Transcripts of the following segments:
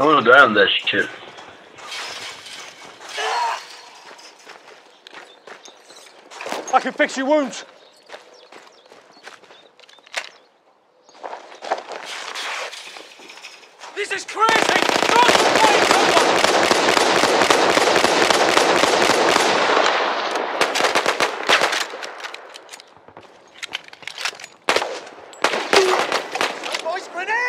I wanna die on that shit. I can fix your wounds. This is crazy! Grenade! Grenade!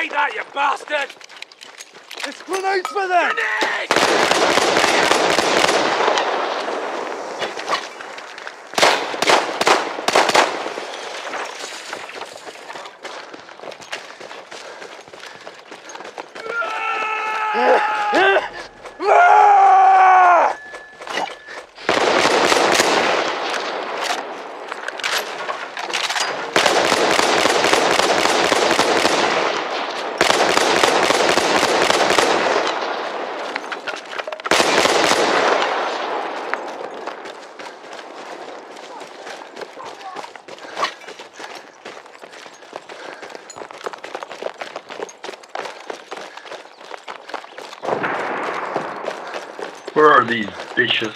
Take that, you bastard! It's grenades for them! Grenade! Where are these bitches?